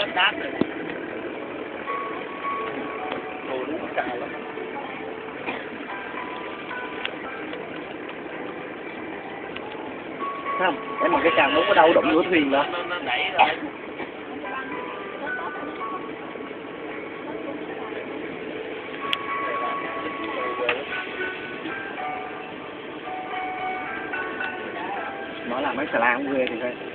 hết đát rồi Ồ, đúng cao lắm không em mà cái càng nó có đâu động nửa thuyền đó nó, đẩy rồi nó là mấy xà lan cũng ghê thì thôi.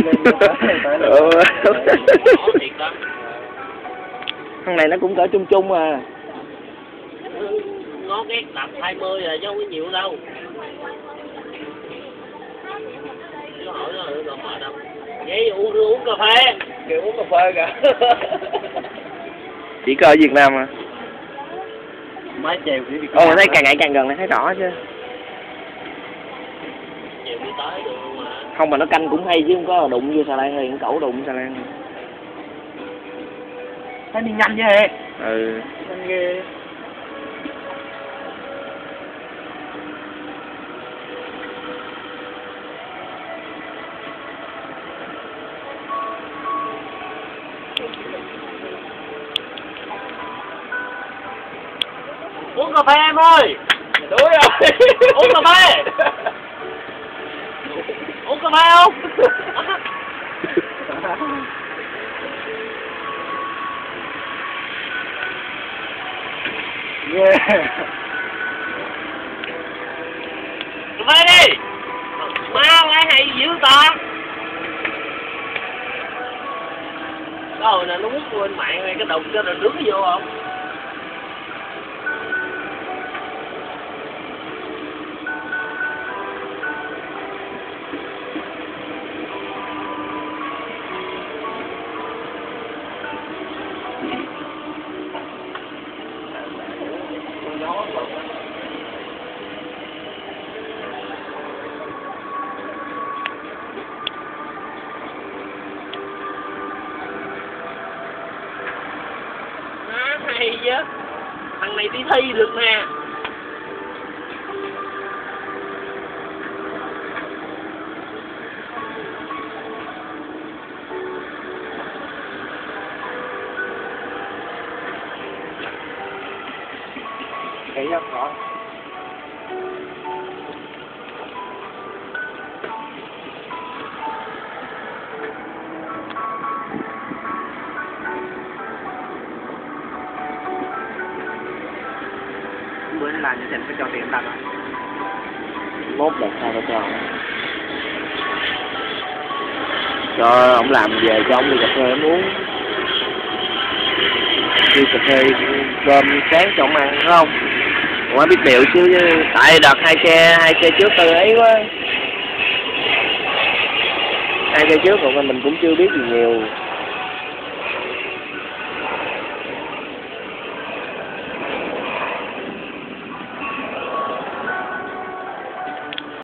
ừ. thằng này nó cũng cỡ chung chung à. Ngó cái đập 20 rồi chứ không có nhiều đâu. Chứ hỏi nó rồi mà đâu. Vậy uống uống cà phê. Kêu uống cà phê kìa. Chỉ có ở Việt Nam à máy chèo ồ thấy càng ngày càng gần này thấy rõ chứ. Chèo đi tới được không mà nó canh cũng hay chứ không có đụng vô xà lan hay cẩu đụng xà lan. Thấy đi nhanh hề ừ. Nhanh ghê. Uống cà phê em ơi. Đúng rồi. Uống cà phê uống cà phê không? Yeah. phê đi. Má lái hay dữ ta Rồi nè nó quất quên mạng này cái đồng cho rồi nước vô không Má hay chứ. Thằng này đi thi được nè. Thấy rất bữa làm như thế phải cho tiền ta mốt là sao đâu cho. Cho ông làm về cho ông đi cà phê ông uống. Đi cà phê cơm sáng cho ông ăn, đúng không? Ủa biết điều chứ tại đợt hai xe hai xe trước tôi ấy quá. Hai xe trước còn mình cũng chưa biết gì nhiều.